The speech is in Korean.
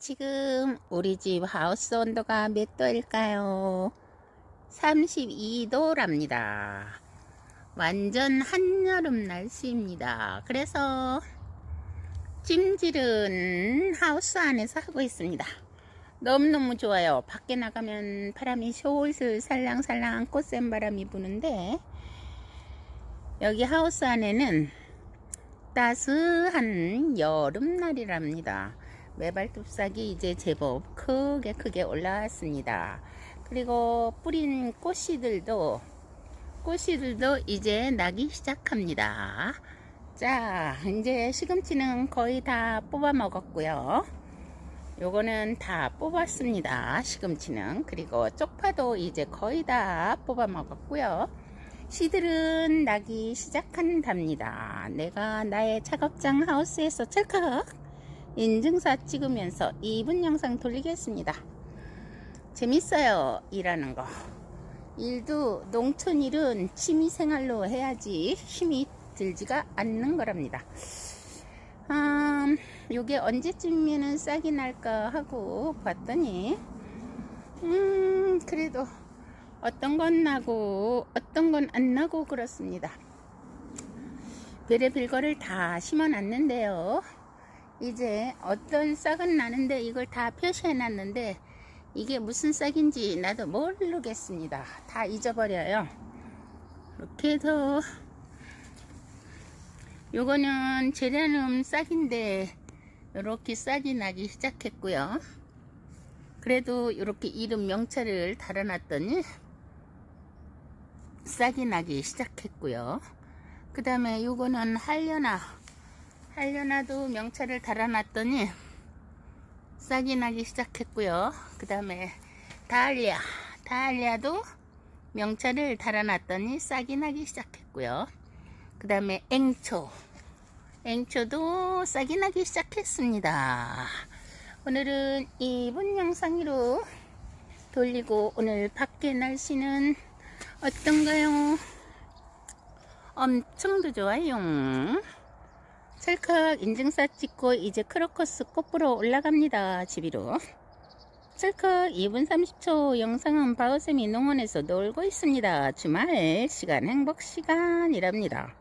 지금 우리 집 하우스 온도가 몇 도일까요? 32도랍니다. 완전 한여름 날씨입니다. 그래서 찜질은 하우스 안에서 하고 있습니다. 너무너무 좋아요. 밖에 나가면 바람이 솔솔 살랑살랑 꽃샘 바람이 부는데 여기 하우스 안에는 따스한 여름날이랍니다. 메발톱싹이 이제 제법 크게 크게 올라왔습니다. 그리고 뿌린 꽃씨들도 꽃씨들도 이제 나기 시작합니다. 자 이제 시금치는 거의 다 뽑아 먹었고요. 요거는 다 뽑았습니다. 시금치는 그리고 쪽파도 이제 거의 다 뽑아 먹었고요. 씨들은 나기 시작한답니다. 내가 나의 작업장 하우스에서 찰칵 인증사 찍으면서 2분 영상 돌리겠습니다. 재밌어요. 일하는 거. 일도 농촌 일은 취미생활로 해야지 힘이 들지가 않는 거랍니다. 음, 요게 언제쯤이면 싹이 날까 하고 봤더니 음 그래도 어떤 건 나고 어떤 건 안 나고 그렇습니다. 별의별 거를 다 심어 놨는데요. 이제 어떤 싹은 나는데 이걸 다 표시해 놨는데 이게 무슨 싹인지 나도 모르겠습니다. 다 잊어버려요. 이렇게 해서 요거는 제라늄 싹인데 이렇게 싹이 나기 시작했고요. 그래도 이렇게 이름 명찰을 달아놨더니 싹이 나기 시작했고요. 그 다음에 요거는 할려나 할려나도 명찰을 달아놨더니 싹이 나기 시작했고요. 그 다음에 다알리아 다알리아도 명찰을 달아놨더니 싹이 나기 시작했고요. 그 다음에 앵초 앵초도 싹이 나기 시작했습니다. 오늘은 이분 영상으로 돌리고 오늘 밖에 날씨는 어떤가요? 엄청도 좋아요. 찰칵 인증사 찍고 이제 크로커스 꽃 보러 올라갑니다. 집으로. 찰칵 2분 30초 영상은 바우쌤이 농원에서 놀고 있습니다. 주말 시간 행복 시간이랍니다.